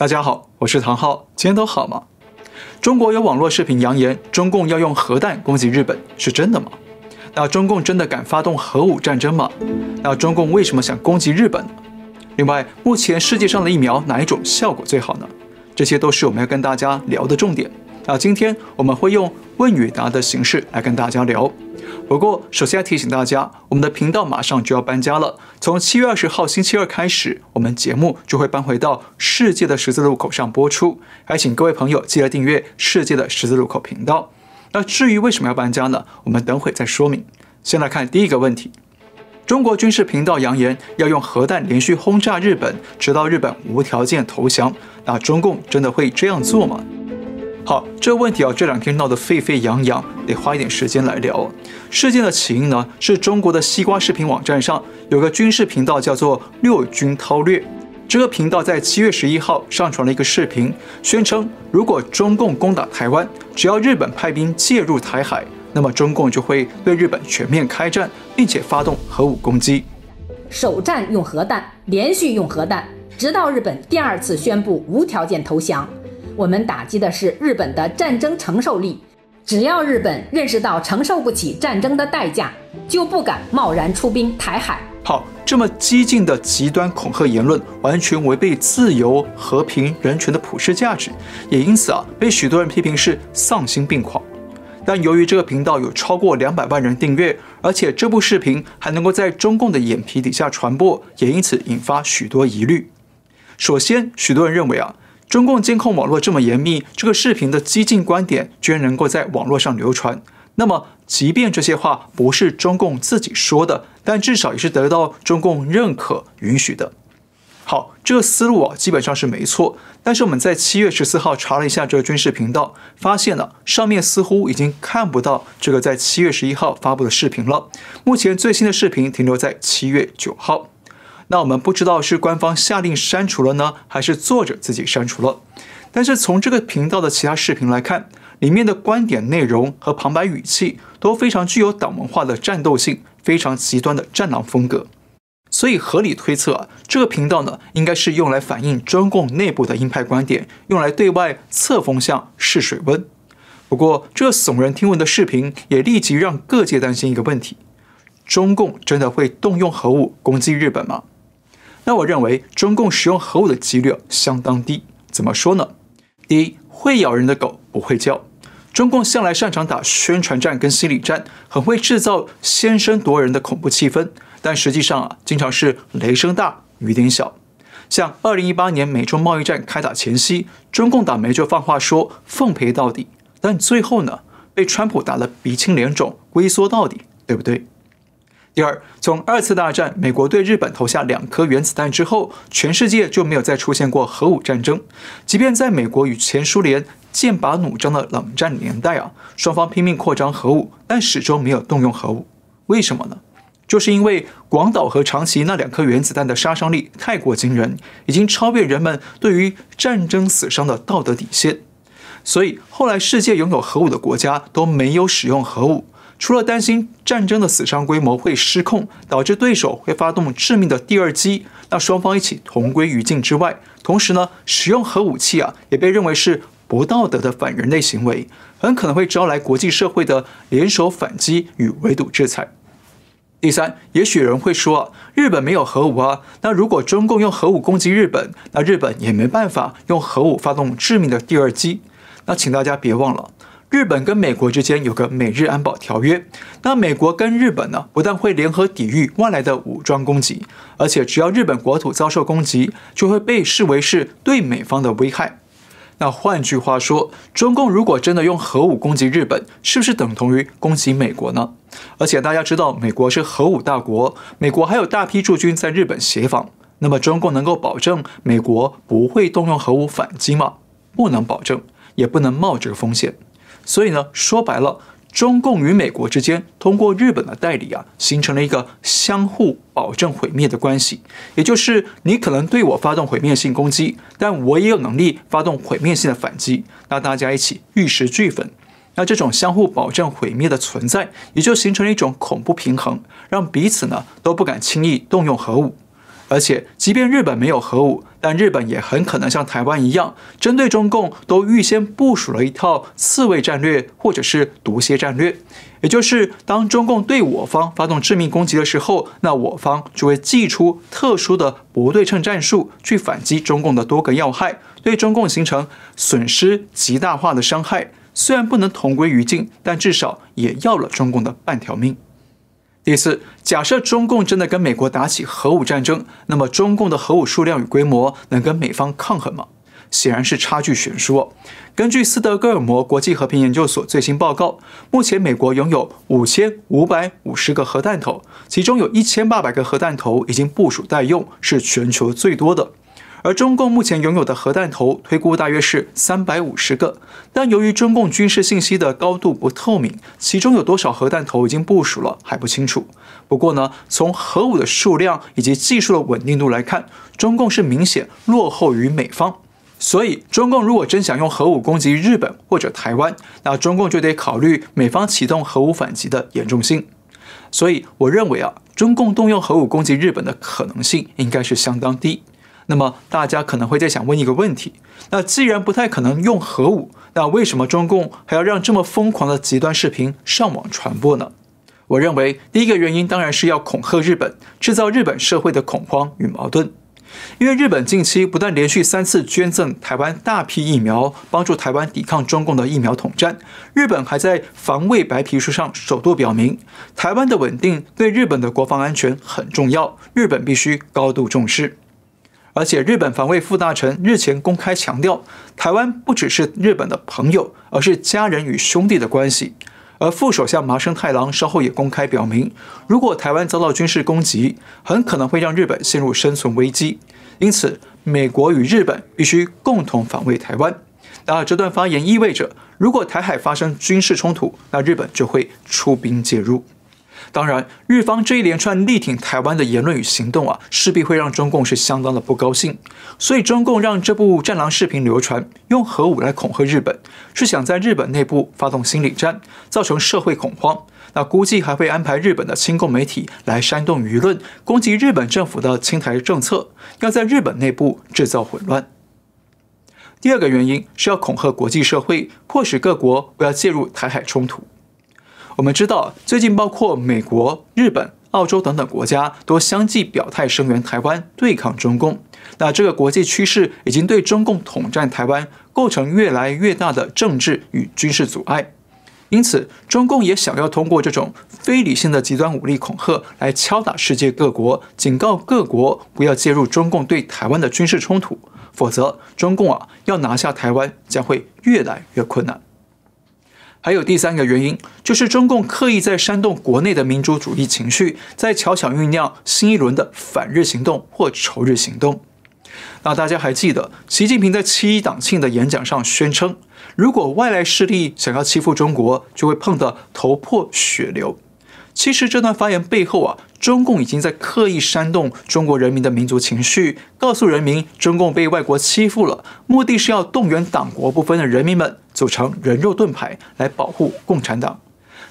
大家好，我是唐浩，今天都好吗？中国有网络视频扬言中共要用核弹攻击日本，是真的吗？那中共真的敢发动核武战争吗？那中共为什么想攻击日本呢？另外，目前世界上的疫苗哪一种效果最好呢？这些都是我们要跟大家聊的重点。那今天我们会用问与答的形式来跟大家聊。不过，首先要提醒大家，我们的频道马上就要搬家了。从七月二十号星期二开始，我们节目就会搬回到世界的十字路口上播出。还请各位朋友记得订阅世界的十字路口频道。那至于为什么要搬家呢？我们等会再说明。先来看第一个问题：中国军事频道扬言要用核弹连续轰炸日本，直到日本无条件投降。那中共真的会这样做吗？好，这个问题啊，这两天闹得沸沸扬扬，得花一点时间来聊。事件的起因呢，是中国的西瓜视频网站上有个军事频道叫做“六军韬略”。这个频道在七月十一号上传了一个视频，宣称如果中共攻打台湾，只要日本派兵介入台海，那么中共就会对日本全面开战，并且发动核武攻击。首战用核弹，连续用核弹，直到日本第二次宣布无条件投降。我们打击的是日本的战争承受力，只要日本认识到承受不起战争的代价，就不敢贸然出兵台海。好，这么激进的极端恐吓言论，完全违背自由、和平、人权的普世价值，也因此啊，被许多人批评是丧心病狂。但由于这个频道有超过两百万人订阅，而且这部视频还能够在中共的眼皮底下传播，也因此引发许多疑虑。首先，许多人认为啊。中共监控网络这么严密，这个视频的激进观点居然能够在网络上流传。那么，即便这些话不是中共自己说的，但至少也是得到中共认可允许的。好，这个思路啊，基本上是没错。但是我们在七月十四号查了一下这个军事频道，发现了上面似乎已经看不到这个在七月十一号发布的视频了。目前最新的视频停留在七月九号。那我们不知道是官方下令删除了呢，还是作者自己删除了。但是从这个频道的其他视频来看，里面的观点内容和旁白语气都非常具有党文化的战斗性，非常极端的战狼风格。所以合理推测啊，这个频道呢，应该是用来反映中共内部的鹰派观点，用来对外测风向、试水温。不过，这耸人听闻的视频也立即让各界担心一个问题：中共真的会动用核武攻击日本吗？那我认为中共使用核武的几率相当低。怎么说呢？第一，会咬人的狗不会叫。中共向来擅长打宣传战跟心理战，很会制造先声夺人的恐怖气氛。但实际上啊，经常是雷声大雨点小。像二零一八年美中贸易战开打前夕，中共党媒就放话说奉陪到底，但最后呢，被川普打得鼻青脸肿，龟缩到底，对不对？第二，从二次大战美国对日本投下两颗原子弹之后，全世界就没有再出现过核武战争。即便在美国与前苏联剑拔弩张的冷战年代啊，双方拼命扩张核武，但始终没有动用核武。为什么呢？就是因为广岛和长崎那两颗原子弹的杀伤力太过惊人，已经超越人们对于战争死伤的道德底线。所以后来世界拥有核武的国家都没有使用核武。除了担心战争的死伤规模会失控，导致对手会发动致命的第二击，那双方一起同归于尽之外，同时呢，使用核武器啊，也被认为是不道德的反人类行为，很可能会招来国际社会的联手反击与围堵制裁。第三，也许有人会说，日本没有核武啊，那如果中共用核武攻击日本，那日本也没办法用核武发动致命的第二击。那请大家别忘了。日本跟美国之间有个美日安保条约，那美国跟日本呢，不但会联合抵御外来的武装攻击，而且只要日本国土遭受攻击，就会被视为是对美方的危害。那换句话说，中共如果真的用核武攻击日本，是不是等同于攻击美国呢？而且大家知道，美国是核武大国，美国还有大批驻军在日本协防，那么中共能够保证美国不会动用核武反击吗？不能保证，也不能冒这个风险。所以呢，说白了，中共与美国之间通过日本的代理啊，形成了一个相互保证毁灭的关系。也就是你可能对我发动毁灭性攻击，但我也有能力发动毁灭性的反击。那大家一起玉石俱焚。那这种相互保证毁灭的存在，也就形成了一种恐怖平衡，让彼此呢都不敢轻易动用核武。而且，即便日本没有核武，但日本也很可能像台湾一样，针对中共都预先部署了一套刺猬战略，或者是毒蝎战略。也就是当中共对我方发动致命攻击的时候，那我方就会祭出特殊的不对称战术去反击中共的多个要害，对中共形成损失极大化的伤害。虽然不能同归于尽，但至少也要了中共的半条命。第四，假设中共真的跟美国打起核武战争，那么中共的核武数量与规模能跟美方抗衡吗？显然是差距悬殊哦。根据斯德哥尔摩国际和平研究所最新报告，目前美国拥有五千五百五十个核弹头，其中有一千八百个核弹头已经部署待用，是全球最多的。而中共目前拥有的核弹头推估大约是三百五十个，但由于中共军事信息的高度不透明，其中有多少核弹头已经部署了还不清楚。不过呢，从核武的数量以及技术的稳定度来看，中共是明显落后于美方。所以，中共如果真想用核武攻击日本或者台湾，那中共就得考虑美方启动核武反击的严重性。所以，我认为啊，中共动用核武攻击日本的可能性应该是相当低。那么大家可能会在想问一个问题：那既然不太可能用核武，那为什么中共还要让这么疯狂的极端视频上网传播呢？我认为第一个原因当然是要恐吓日本，制造日本社会的恐慌与矛盾。因为日本近期不但连续三次捐赠台湾大批疫苗，帮助台湾抵抗中共的疫苗统战，日本还在防卫白皮书上首度表明，台湾的稳定对日本的国防安全很重要，日本必须高度重视。而且，日本防卫副大臣日前公开强调，台湾不只是日本的朋友，而是家人与兄弟的关系。而副首相麻生太郎稍后也公开表明，如果台湾遭到军事攻击，很可能会让日本陷入生存危机。因此，美国与日本必须共同防卫台湾。然而这段发言意味着，如果台海发生军事冲突，那日本就会出兵介入。当然，日方这一连串力挺台湾的言论与行动啊，势必会让中共是相当的不高兴。所以，中共让这部战狼视频流传，用核武来恐吓日本，是想在日本内部发动心理战，造成社会恐慌。那估计还会安排日本的亲共媒体来煽动舆论，攻击日本政府的亲台政策，要在日本内部制造混乱。第二个原因是要恐吓国际社会，迫使各国不要介入台海冲突。我们知道，最近包括美国、日本、澳洲等等国家都相继表态声援台湾，对抗中共。那这个国际趋势已经对中共统战台湾构成越来越大的政治与军事阻碍。因此，中共也想要通过这种非理性的极端武力恐吓来敲打世界各国，警告各国不要介入中共对台湾的军事冲突，否则中共啊要拿下台湾将会越来越困难。还有第三个原因，就是中共刻意在煽动国内的民族主义情绪，在巧巧酝酿新一轮的反日行动或仇日行动。那大家还记得，习近平在七一党庆的演讲上宣称，如果外来势力想要欺负中国，就会碰得头破血流。其实这段发言背后啊，中共已经在刻意煽动中国人民的民族情绪，告诉人民中共被外国欺负了，目的是要动员党国不分的人民们组成人肉盾牌来保护共产党。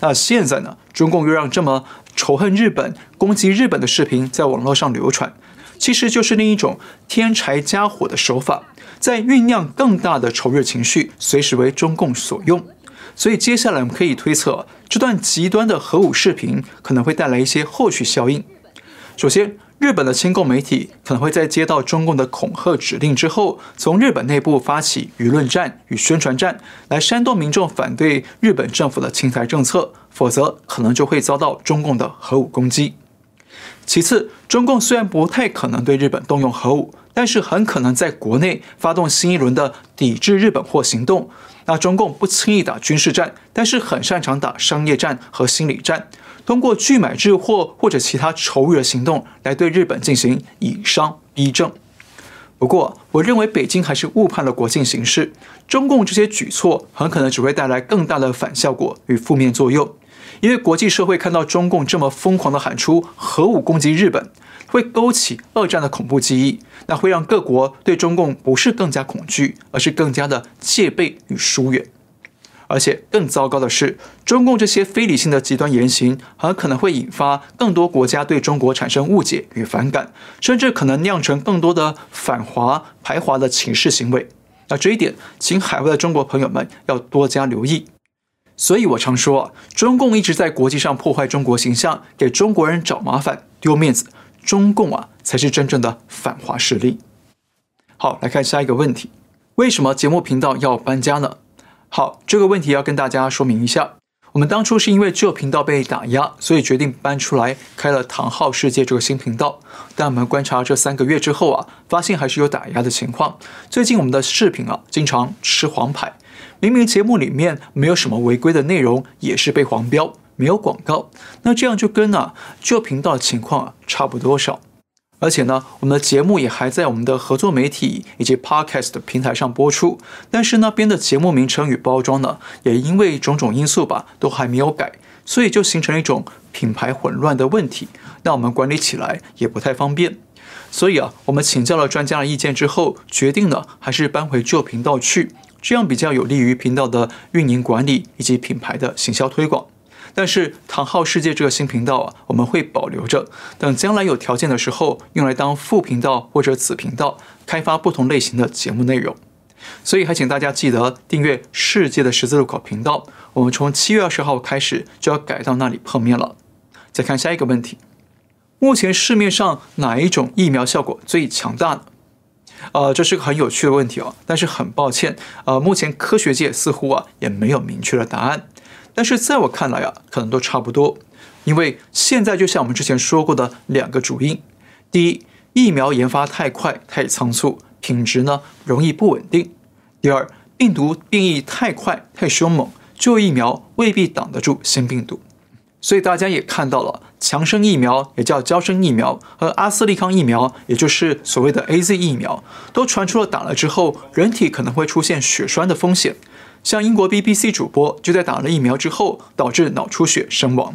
那现在呢，中共又让这么仇恨日本、攻击日本的视频在网络上流传，其实就是另一种添柴加火的手法，在酝酿更大的仇日情绪，随时为中共所用。所以接下来我们可以推测，这段极端的核武视频可能会带来一些后续效应。首先，日本的亲共媒体可能会在接到中共的恐吓指令之后，从日本内部发起舆论战与宣传战，来煽动民众反对日本政府的侵台政策，否则可能就会遭到中共的核武攻击。其次，中共虽然不太可能对日本动用核武，但是很可能在国内发动新一轮的抵制日本货行动。那中共不轻易打军事战，但是很擅长打商业战和心理战，通过拒买日货或者其他仇日的行动来对日本进行以商逼政。不过，我认为北京还是误判了国境形势，中共这些举措很可能只会带来更大的反效果与负面作用，因为国际社会看到中共这么疯狂的喊出核武攻击日本。会勾起二战的恐怖记忆，那会让各国对中共不是更加恐惧，而是更加的戒备与疏远。而且更糟糕的是，中共这些非理性的极端言行，很可能会引发更多国家对中国产生误解与反感，甚至可能酿成更多的反华排华的歧视行为。那这一点，请海外的中国朋友们要多加留意。所以我常说啊，中共一直在国际上破坏中国形象，给中国人找麻烦、丢面子。中共啊，才是真正的反华势力。好，来看下一个问题：为什么节目频道要搬家呢？好，这个问题要跟大家说明一下。我们当初是因为旧频道被打压，所以决定搬出来开了唐昊世界这个新频道。但我们观察这三个月之后啊，发现还是有打压的情况。最近我们的视频啊，经常吃黄牌，明明节目里面没有什么违规的内容，也是被黄标，没有广告。那这样就跟啊旧频道的情况啊差不多少。而且呢，我们的节目也还在我们的合作媒体以及 Podcast 平台上播出，但是那边的节目名称与包装呢，也因为种种因素吧，都还没有改，所以就形成了一种品牌混乱的问题。那我们管理起来也不太方便。所以啊，我们请教了专家的意见之后，决定呢，还是搬回旧频道去，这样比较有利于频道的运营管理以及品牌的行销推广。但是唐昊世界这个新频道啊，我们会保留着，等将来有条件的时候，用来当副频道或者子频道，开发不同类型的节目内容。所以还请大家记得订阅世界的十字路口频道。我们从七月二十号开始就要改到那里碰面了。再看下一个问题：目前市面上哪一种疫苗效果最强大呢？呃，这是个很有趣的问题哦。但是很抱歉，呃，目前科学界似乎啊也没有明确的答案。但是在我看来啊，可能都差不多，因为现在就像我们之前说过的两个主因：第一，疫苗研发太快太仓促，品质呢容易不稳定；第二，病毒变异太快太凶猛，旧疫苗未必挡得住新病毒。所以大家也看到了，强生疫苗也叫胶生疫苗和阿斯利康疫苗，也就是所谓的 A Z 疫苗，都传出了打了之后人体可能会出现血栓的风险。像英国 BBC 主播就在打了疫苗之后导致脑出血身亡，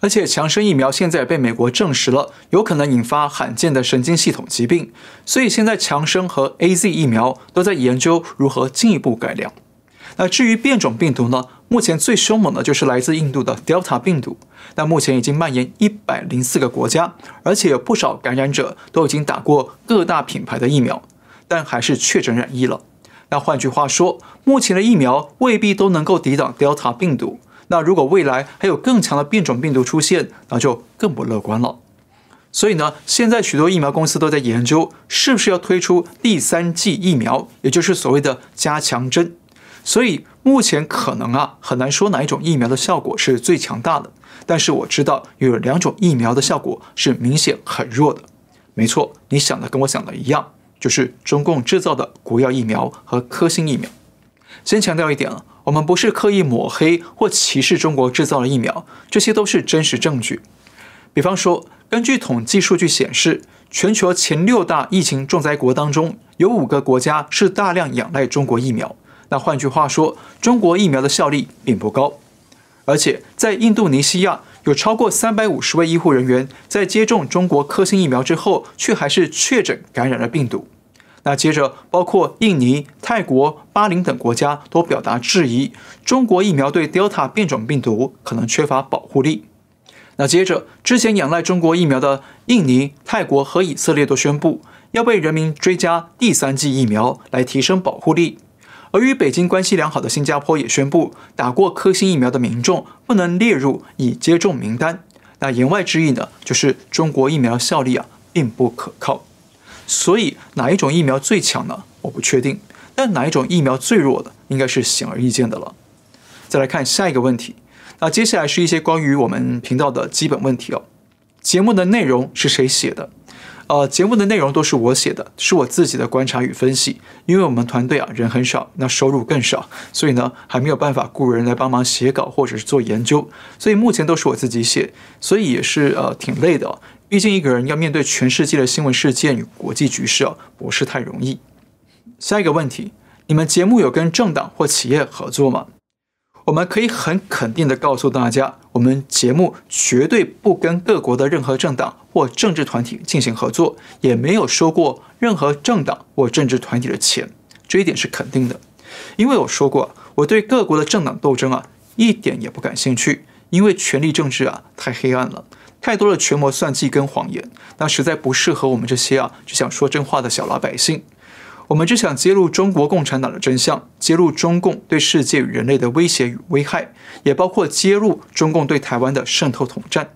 而且强生疫苗现在被美国证实了有可能引发罕见的神经系统疾病，所以现在强生和 AZ 疫苗都在研究如何进一步改良。那至于变种病毒呢？目前最凶猛的就是来自印度的 Delta 病毒，那目前已经蔓延一百零四个国家，而且有不少感染者都已经打过各大品牌的疫苗，但还是确诊染疫了。那换句话说，目前的疫苗未必都能够抵挡 Delta 病毒。那如果未来还有更强的变种病毒出现，那就更不乐观了。所以呢，现在许多疫苗公司都在研究，是不是要推出第三剂疫苗，也就是所谓的加强针。所以目前可能啊，很难说哪一种疫苗的效果是最强大的。但是我知道有两种疫苗的效果是明显很弱的。没错，你想的跟我想的一样。就是中共制造的国药疫苗和科兴疫苗。先强调一点啊，我们不是刻意抹黑或歧视中国制造的疫苗，这些都是真实证据。比方说，根据统计数据显示，全球前六大疫情重灾国当中，有五个国家是大量仰赖中国疫苗。那换句话说，中国疫苗的效力并不高。而且在印度尼西亚，有超过三百五十位医护人员在接种中国科兴疫苗之后，却还是确诊感染了病毒。那接着，包括印尼、泰国、巴林等国家都表达质疑，中国疫苗对 Delta 变种病毒可能缺乏保护力。那接着，之前仰赖中国疫苗的印尼、泰国和以色列都宣布要为人民追加第三剂疫苗来提升保护力。而与北京关系良好的新加坡也宣布，打过科兴疫苗的民众不能列入已接种名单。那言外之意呢，就是中国疫苗效力啊并不可靠。所以哪一种疫苗最强呢？我不确定。但哪一种疫苗最弱的，应该是显而易见的了。再来看下一个问题。那接下来是一些关于我们频道的基本问题哦。节目的内容是谁写的？呃，节目的内容都是我写的，是我自己的观察与分析。因为我们团队啊人很少，那收入更少，所以呢还没有办法雇人来帮忙写稿或者是做研究，所以目前都是我自己写，所以也是呃挺累的。毕竟一个人要面对全世界的新闻事件与国际局势啊，不是太容易。下一个问题，你们节目有跟政党或企业合作吗？我们可以很肯定的告诉大家，我们节目绝对不跟各国的任何政党或政治团体进行合作，也没有收过任何政党或政治团体的钱，这一点是肯定的。因为我说过，我对各国的政党斗争啊一点也不感兴趣，因为权力政治啊太黑暗了，太多的权谋算计跟谎言，那实在不适合我们这些啊只想说真话的小老百姓。我们只想揭露中国共产党的真相，揭露中共对世界与人类的威胁与危害，也包括揭露中共对台湾的渗透统战。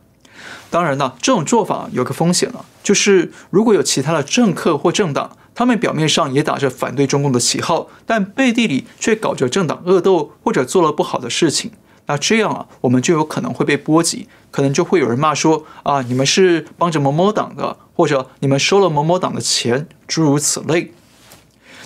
当然呢，这种做法有个风险了，就是如果有其他的政客或政党，他们表面上也打着反对中共的旗号，但背地里却搞着政党恶斗或者做了不好的事情，那这样啊，我们就有可能会被波及，可能就会有人骂说啊，你们是帮着某某党的，或者你们收了某某党的钱，诸如此类。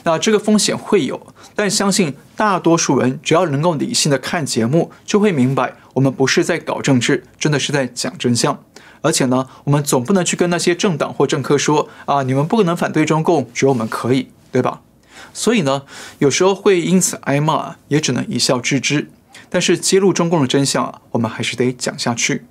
那这个风险会有，但相信大多数人只要能够理性的看节目，就会明白我们不是在搞政治，真的是在讲真相。而且呢，我们总不能去跟那些政党或政客说啊，你们不可能反对中共，只有我们可以，对吧？所以呢，有时候会因此挨骂，也只能一笑置之。但是揭露中共的真相啊，我们还是得讲下去。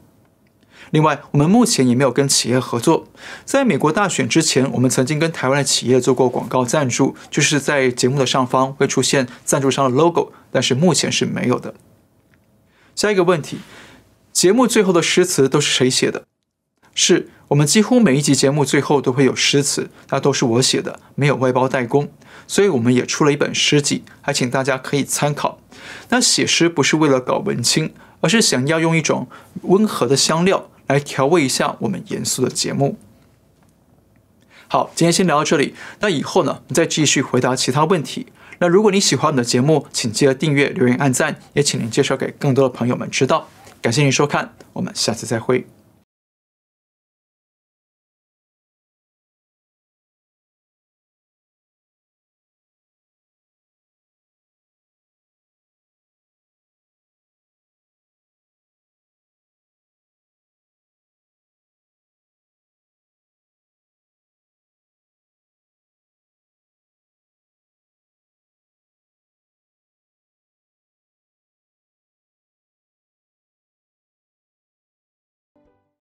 另外，我们目前也没有跟企业合作。在美国大选之前，我们曾经跟台湾的企业做过广告赞助，就是在节目的上方会出现赞助商的 logo，但是目前是没有的。下一个问题，节目最后的诗词都是谁写的？是我们几乎每一集节目最后都会有诗词，那都是我写的，没有外包代工。所以我们也出了一本诗集，还请大家可以参考。那写诗不是为了搞文青，而是想要用一种温和的香料。来调味一下我们严肃的节目。好，今天先聊到这里。那以后呢，再继续回答其他问题。那如果你喜欢我们的节目，请记得订阅、留言、按赞，也请您介绍给更多的朋友们知道。感谢您收看，我们下次再会。